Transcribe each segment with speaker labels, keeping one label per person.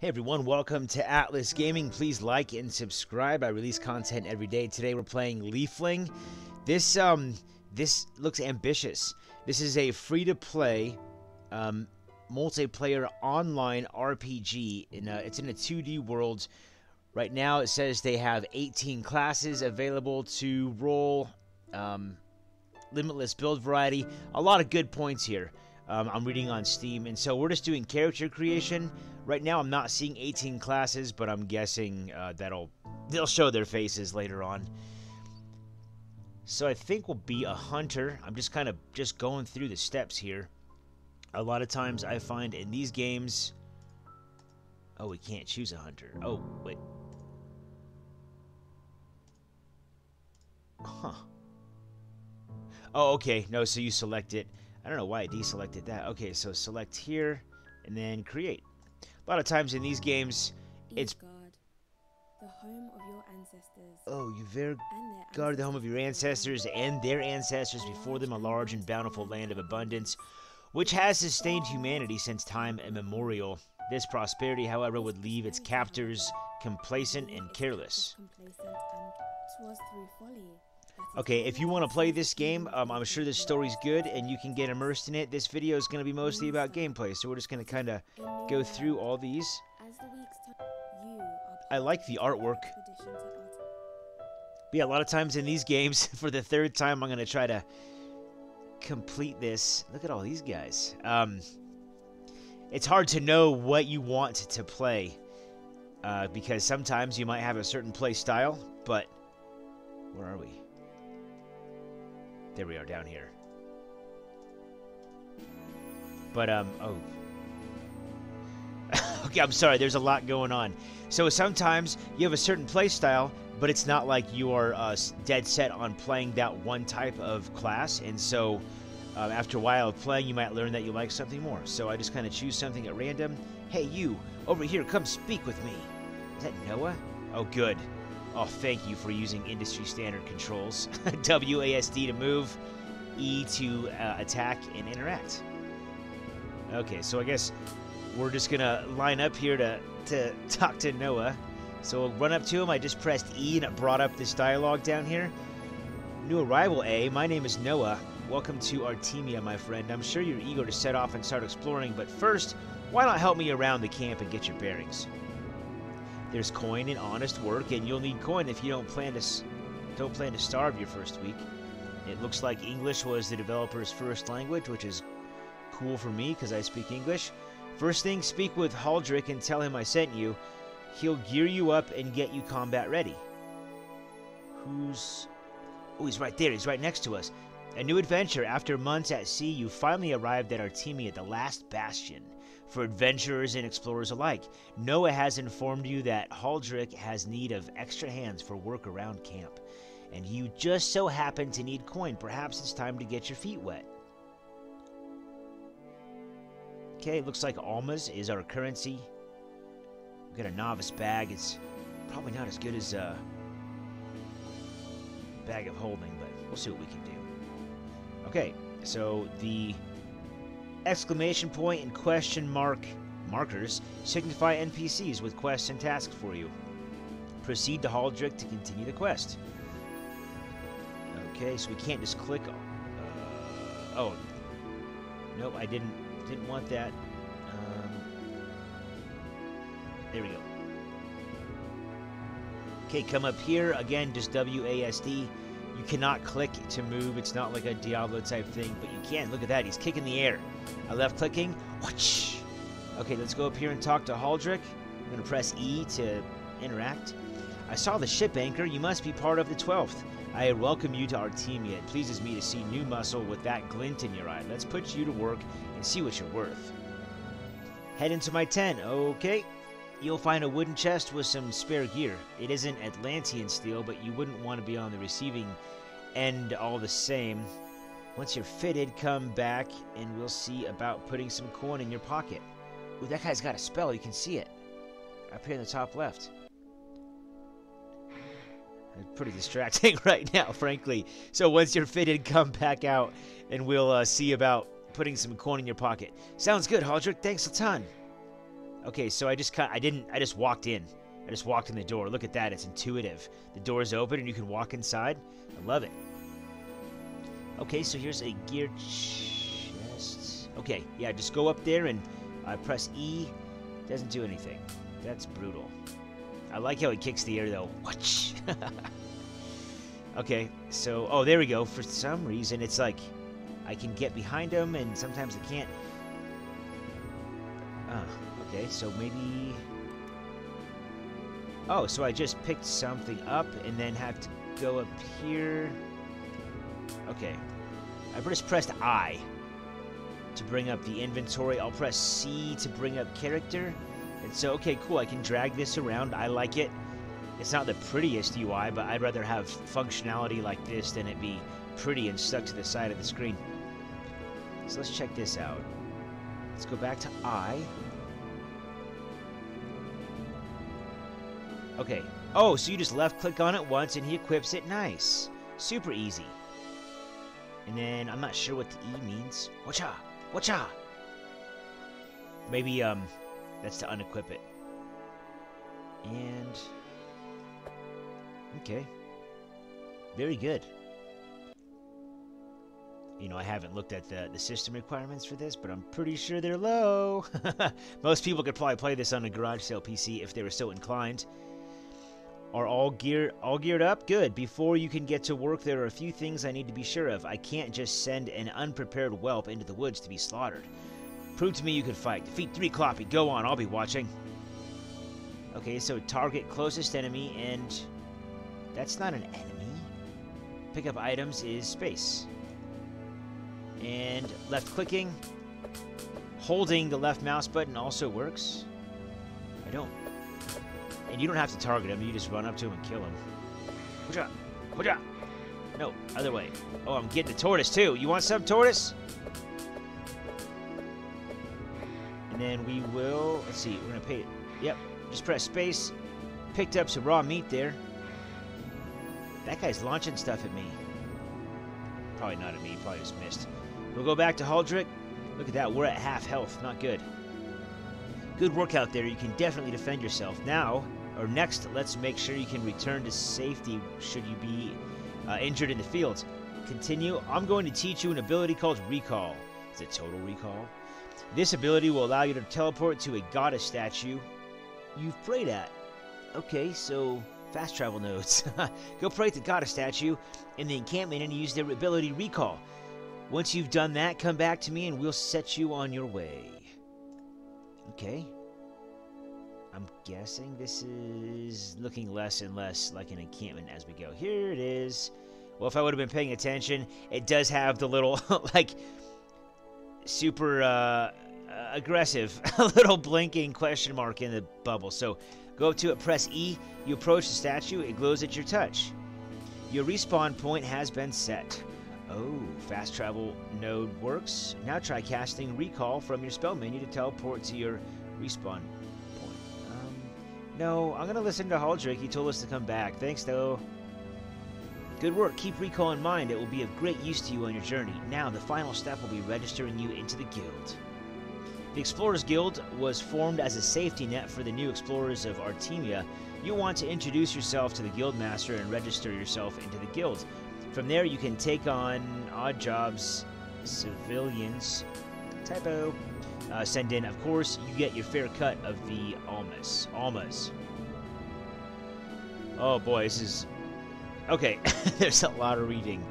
Speaker 1: Hey everyone, welcome to Atlas Gaming. Please like and subscribe. I release content every day. Today we're playing Leafling. This um this looks ambitious. This is a free-to-play um, multiplayer online RPG. In a, it's in a 2D world. Right now it says they have 18 classes available to roll. Um, limitless build variety. A lot of good points here. Um, I'm reading on Steam, and so we're just doing character creation. Right now, I'm not seeing 18 classes, but I'm guessing uh, that'll they'll show their faces later on. So I think we'll be a hunter. I'm just kind of just going through the steps here. A lot of times I find in these games, oh, we can't choose a hunter. Oh, wait. Huh. Oh, okay. No, so you select it. I don't know why I deselected that. Okay, so select here and then create. A lot of times in these games, it's
Speaker 2: God, the home of your ancestors.
Speaker 1: oh, you very guard the home of your
Speaker 2: ancestors
Speaker 1: ancestors and their ancestors before them, a large and bountiful land of abundance, which has sustained humanity since time immemorial. This prosperity, however, would leave its captors complacent and careless. Okay, if you want to play this game, um, I'm sure this story's good and you can get immersed in it. This video is going to be mostly about gameplay, so we're just going to kind of go through all these. I like the artwork. But yeah, a lot of times in these games, for the third time, I'm going to try to complete this. Look at all these guys. Um, it's hard to know what you want to play uh, because sometimes you might have a certain play style, but where are we? There we are down here. But um oh. okay, I'm sorry. There's a lot going on. So sometimes you have a certain play style, but it's not like you are uh, dead set on playing that one type of class. And so um, after a while of playing, you might learn that you like something more. So I just kind of choose something at random. Hey, you over here, come speak with me. Is that Noah? Oh, good. Oh, thank you for using industry standard controls. WASD to move, E to uh, attack and interact. Okay, so I guess we're just gonna line up here to to talk to Noah. So we'll run up to him. I just pressed E and it brought up this dialogue down here. New arrival A. My name is Noah. Welcome to Artemia, my friend. I'm sure you're eager to set off and start exploring, but first, why not help me around the camp and get your bearings? There's coin and honest work, and you'll need coin if you don't plan to don't plan to starve your first week. It looks like English was the developer's first language, which is cool for me because I speak English. First thing, speak with Haldrick and tell him I sent you. He'll gear you up and get you combat ready. Who's. Oh, he's right there. He's right next to us. A new adventure. After months at sea, you finally arrived at Artemia, at the last bastion. For adventurers and explorers alike, Noah has informed you that Haldrick has need of extra hands for work around camp. And you just so happen to need coin. Perhaps it's time to get your feet wet. Okay, looks like almas is our currency. We've got a novice bag. It's probably not as good as a bag of holding, but we'll see what we can do. Okay, so the exclamation point and question mark markers signify NPCs with quests and tasks for you. Proceed to Haldrick to continue the quest. Okay, so we can't just click. Uh, oh, nope, I didn't didn't want that. Um, there we go. Okay, come up here again. Just WASD. You cannot click to move. It's not like a Diablo type thing, but you can. Look at that. He's kicking the air. I left clicking. Whoosh. Okay, let's go up here and talk to Haldrick. I'm gonna press E to interact. I saw the ship anchor. You must be part of the 12th. I welcome you to Artemia. It pleases me to see new muscle with that glint in your eye. Let's put you to work and see what you're worth. Head into my tent. Okay. You'll find a wooden chest with some spare gear. It isn't Atlantean steel, but you wouldn't want to be on the receiving end all the same. Once you're fitted, come back and we'll see about putting some coin in your pocket. Ooh, that guy's got a spell. You can see it. Up here in the top left. Pretty distracting right now, frankly. So once you're fitted, come back out and we'll uh, see about putting some coin in your pocket. Sounds good, Haldrick. Thanks a ton. Okay, so I just cut. I didn't. I just walked in. I just walked in the door. Look at that. It's intuitive. The door is open and you can walk inside. I love it. Okay, so here's a gear chest. Okay, yeah, just go up there and I press E. Doesn't do anything. That's brutal. I like how he kicks the air though. Watch. okay, so oh there we go. For some reason it's like I can get behind him and sometimes I can't. Ah, okay, so maybe Oh, so I just picked something up and then have to go up here. Okay. I just pressed I to bring up the inventory. I'll press C to bring up character. And so, okay, cool. I can drag this around. I like it. It's not the prettiest UI, but I'd rather have functionality like this than it be pretty and stuck to the side of the screen. So let's check this out. Let's go back to I. Okay. Oh, so you just left click on it once and he equips it. Nice. Super easy. And then I'm not sure what the E means. Watcha! Watcha! Maybe, um, that's to unequip it. And... Okay. Very good. You know, I haven't looked at the, the system requirements for this, but I'm pretty sure they're low. Most people could probably play this on a garage sale PC if they were so inclined. Are all gear all geared up? Good. Before you can get to work, there are a few things I need to be sure of. I can't just send an unprepared whelp into the woods to be slaughtered. Prove to me you can fight. Defeat three Cloppy. Go on, I'll be watching. Okay, so target closest enemy, and that's not an enemy. Pick up items is space. And left clicking. Holding the left mouse button also works. I don't and you don't have to target him, you just run up to him and kill him. Hooja! Hooja! No, other way. Oh, I'm getting the tortoise too. You want some tortoise? And then we will, let's see, we're gonna pay it. Yep, just press space. Picked up some raw meat there. That guy's launching stuff at me. Probably not at me, probably just missed. We'll go back to Haldrick. Look at that, we're at half health, not good. Good work out there, you can definitely defend yourself. Now, or next, let's make sure you can return to safety should you be uh, injured in the field. Continue. I'm going to teach you an ability called Recall. Is it Total Recall? This ability will allow you to teleport to a goddess statue you've prayed at. Okay, so fast travel nodes. Go pray at the goddess statue in the encampment and use their ability Recall. Once you've done that, come back to me and we'll set you on your way. Okay. I'm guessing this is looking less and less like an encampment as we go. Here it is. Well, if I would have been paying attention, it does have the little, like, super uh, aggressive little blinking question mark in the bubble. So go up to it, press E, you approach the statue, it glows at your touch. Your respawn point has been set. Oh, fast travel node works. Now try casting Recall from your spell menu to teleport to your respawn no, I'm gonna listen to Haldrick. He told us to come back. Thanks, though. Good work. Keep Recall in mind. It will be of great use to you on your journey. Now, the final step will be registering you into the guild. The Explorers Guild was formed as a safety net for the new explorers of Artemia. You'll want to introduce yourself to the Guildmaster and register yourself into the guild. From there, you can take on odd jobs, civilians, typo, uh, send in. Of course, you get your fair cut of the almas. Almas. Oh boy, this is... Okay, there's a lot of reading.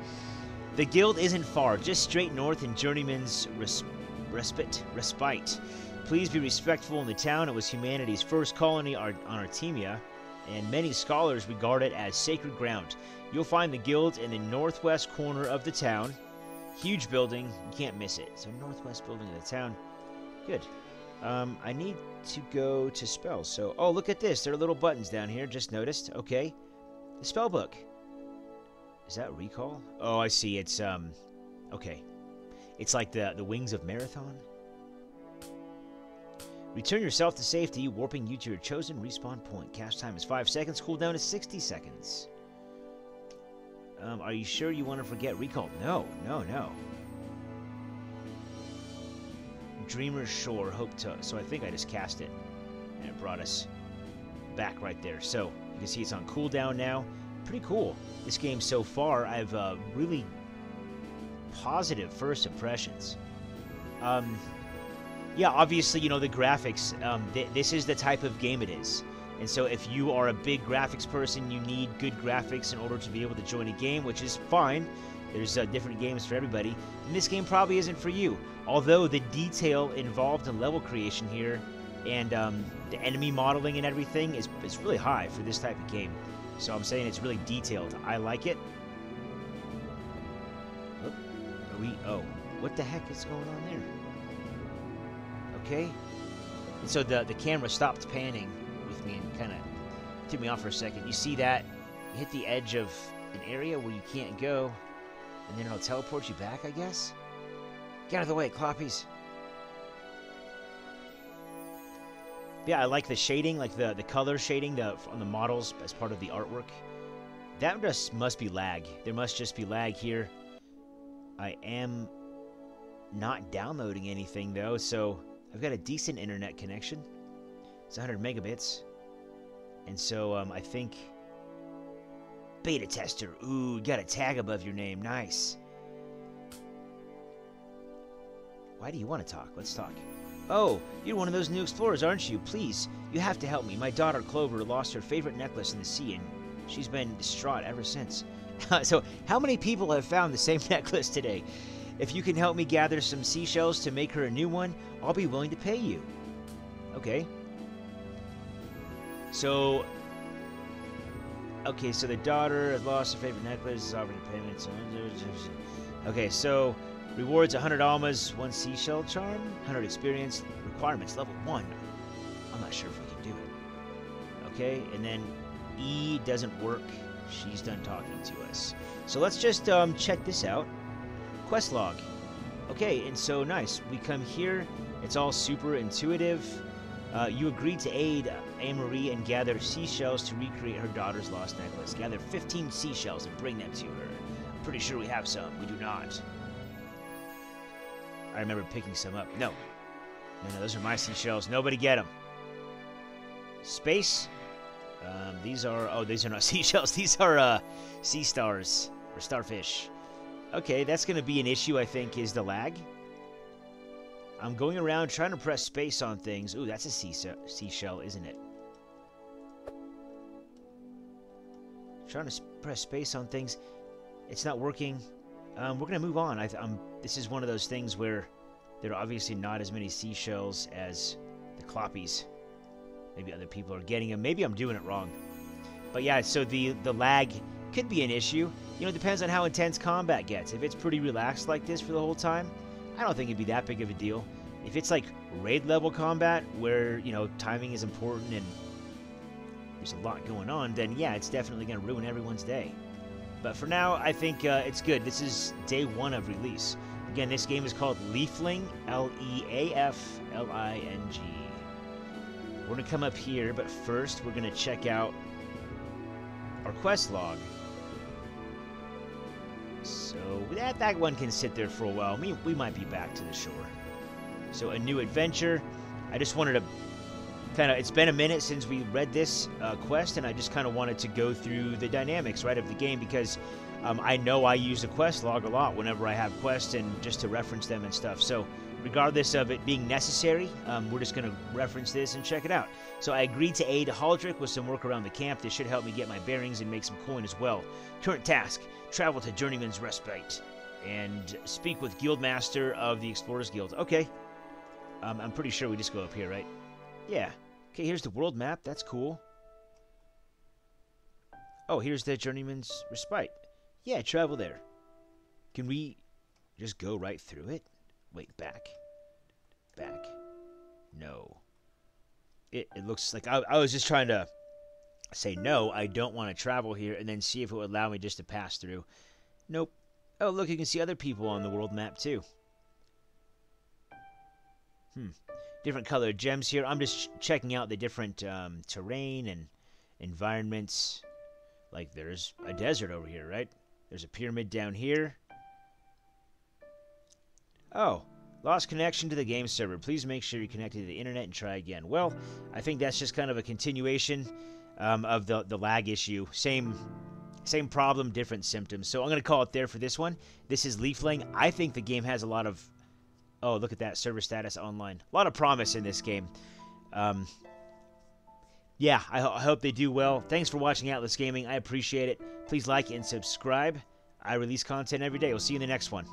Speaker 1: The guild isn't far, just straight north in Journeyman's res Respite. Respite. Please be respectful in the town. It was humanity's first colony on Artemia, and many scholars regard it as sacred ground. You'll find the guild in the northwest corner of the town. Huge building, you can't miss it. So northwest building of the town. Good. Um, I need to go to spells. So, oh, look at this. There are little buttons down here. Just noticed. Okay. The spell book. Is that recall? Oh, I see. It's, um, okay. It's like the, the wings of Marathon. Return yourself to safety, warping you to your chosen respawn point. Cast time is 5 seconds, cooldown is 60 seconds. Um, are you sure you want to forget recall? No, no, no. Dreamer's Shore, Hope to. So I think I just cast it. And it brought us back right there. So you can see it's on cooldown now. Pretty cool. This game so far, I've uh, really positive first impressions. Um, yeah, obviously, you know, the graphics, um, th- this is the type of game it is. And so if you are a big graphics person, you need good graphics in order to be able to join a game, which is fine. There's uh, different games for everybody. And this game probably isn't for you. Although the detail involved in level creation here and um, the enemy modeling and everything is, is really high for this type of game. So I'm saying it's really detailed. I like it. Oh, are we? Oh, what the heck is going on there? Okay. And so the the camera stopped panning with me and kind of took me off for a second. You see that? You hit the edge of an area where you can't go, and then it'll teleport you back, I guess? Get out of the way, Cloppies. Yeah, I like the shading, like the, the color shading the, on the models as part of the artwork. That just must be lag. There must just be lag here. I am not downloading anything, though, so I've got a decent internet connection. It's 100 megabits. And so um, I think... Beta tester. Ooh, got a tag above your name. Nice. Why do you want to talk? Let's talk. Oh, you're one of those new explorers, aren't you? Please, you have to help me. My daughter Clover lost her favorite necklace in the sea, and she's been distraught ever since. so, how many people have found the same necklace today? If you can help me gather some seashells to make her a new one, I'll be willing to pay you. Okay. So, okay, so the daughter has lost her favorite necklace, is offering payment. So, okay, so Rewards 100 almas, 1 seashell charm, 100 experience, requirements level 1. I'm not sure if we can do it. Okay, and then E doesn't work. She's done talking to us. So let's just um, check this out. Quest log. Okay, and so nice. We come here. It's all super intuitive. Uh, you agreed to aid Anne-Marie and gather seashells to recreate her daughter's lost necklace. Gather 15 seashells and bring them to her. I'm pretty sure we have some. We do not. I remember picking some up. No. No, no, those are my seashells. Nobody get them. Space. Um, these are... Oh, these are not seashells. These are uh, sea stars. Or starfish. Okay, that's going to be an issue, I think, is the lag. I'm going around trying to press space on things. Ooh, that's a sea seashell, isn't it? Trying to press space on things. It's not working. Um, we're going to move on. I, am this is one of those things where there are obviously not as many seashells as the cloppies. Maybe other people are getting them. Maybe I'm doing it wrong. But yeah, so the, the lag could be an issue. You know, it depends on how intense combat gets. If it's pretty relaxed like this for the whole time, I don't think it'd be that big of a deal. If it's like raid level combat where, you know, timing is important and there's a lot going on, then yeah, it's definitely going to ruin everyone's day. But for now, I think uh, it's good. This is day one of release. Again, this game is called Leafling, L E A F L I N G. We're going to come up here, but first we're going to check out our quest log. So that, that one can sit there for a while. We, we might be back to the shore. So a new adventure. I just wanted to kind of, it's been a minute since we read this uh, quest, and I just kind of wanted to go through the dynamics, right, of the game, because um, I know I use the quest log a lot whenever I have quests and just to reference them and stuff. So regardless of it being necessary, um, we're just going to reference this and check it out. So I agreed to aid Haldrick with some work around the camp. This should help me get my bearings and make some coin as well. Current task, travel to Journeyman's Respite and speak with Guildmaster of the Explorers Guild. Okay. Um, I'm pretty sure we just go up here, right? Yeah. Okay, here's the world map. That's cool. Oh, here's the Journeyman's Respite. Yeah, travel there. Can we just go right through it? Wait, back. Back. No. It, it looks like I, I was just trying to say no, I don't want to travel here, and then see if it would allow me just to pass through. Nope. Oh, look, you can see other people on the world map, too. Hmm different colored gems here. I'm just checking out the different um, terrain and environments. Like there's a desert over here, right? There's a pyramid down here. Oh, Lost connection to the game server. Please make sure you're connected to the internet and try again. Well, I think that's just kind of a continuation um, of the, the lag issue. Same same problem, different symptoms. So I'm going to call it there for this one. This is Leafling. I think the game has a lot of... Oh, look at that. Server status online. A lot of promise in this game. Um, yeah, I, ho- I hope they do well. Thanks for watching Atlas Gaming. I appreciate it. Please like and subscribe. I release content every day. We'll see you in the next one.